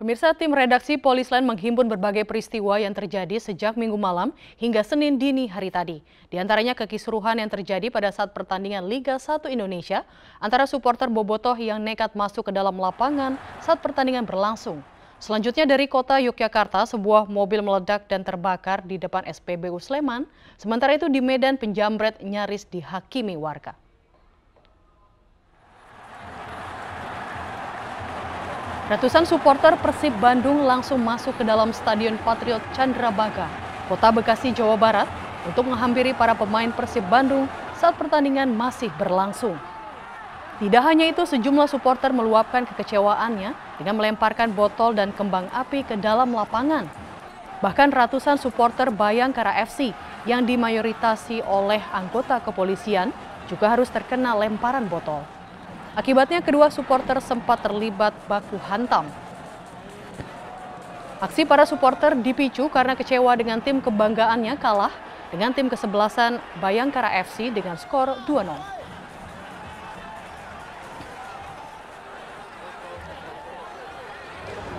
Pemirsa tim redaksi Polisland menghimpun berbagai peristiwa yang terjadi sejak minggu malam hingga Senin dini hari tadi. Di antaranya kekisruhan yang terjadi pada saat pertandingan Liga 1 Indonesia antara supporter Bobotoh yang nekat masuk ke dalam lapangan saat pertandingan berlangsung. Selanjutnya dari kota Yogyakarta, sebuah mobil meledak dan terbakar di depan SPBU Sleman. Sementara itu di Medan penjamret nyaris dihakimi warga. Ratusan supporter Persib Bandung langsung masuk ke dalam Stadion Patriot Candrabaga, Kota Bekasi, Jawa Barat, untuk menghampiri para pemain Persib Bandung saat pertandingan masih berlangsung. Tidak hanya itu, sejumlah supporter meluapkan kekecewaannya dengan melemparkan botol dan kembang api ke dalam lapangan. Bahkan ratusan supporter Bayangkara FC yang dimayoritasi oleh anggota kepolisian juga harus terkena lemparan botol. Akibatnya kedua supporter sempat terlibat baku hantam. Aksi para supporter dipicu karena kecewa dengan tim kebanggaannya kalah dengan tim kesebelasan Bayangkara FC dengan skor 2-0.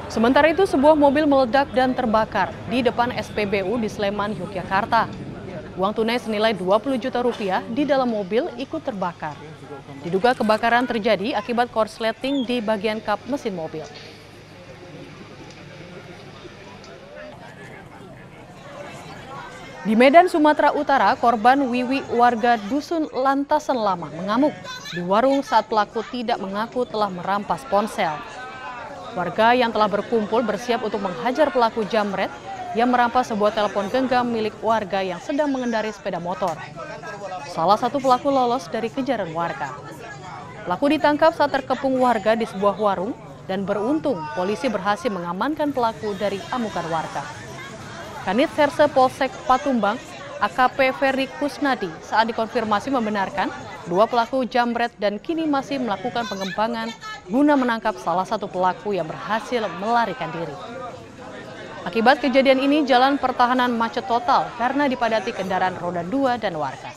Sementara itu, sebuah mobil meledak dan terbakar di depan SPBU di Sleman, Yogyakarta. Uang tunai senilai 20 juta rupiah di dalam mobil ikut terbakar. Diduga kebakaran terjadi akibat korsleting di bagian kap mesin mobil. Di Medan, Sumatera Utara, korban Wiwi warga Dusun Lantasan Lama mengamuk di warung saat pelaku tidak mengaku telah merampas ponsel. Warga yang telah berkumpul bersiap untuk menghajar pelaku jamret yang merampas sebuah telepon genggam milik warga yang sedang mengendari sepeda motor. Salah satu pelaku lolos dari kejaran warga. Pelaku ditangkap saat terkepung warga di sebuah warung dan beruntung polisi berhasil mengamankan pelaku dari amukan warga. Kanit Serse Polsek Patumbang, AKP Ferry Kusnadi saat dikonfirmasi membenarkan dua pelaku jamret dan kini masih melakukan pengembangan guna menangkap salah satu pelaku yang berhasil melarikan diri. Akibat kejadian ini, jalan pertahanan macet total karena dipadati kendaraan roda 2 dan warga.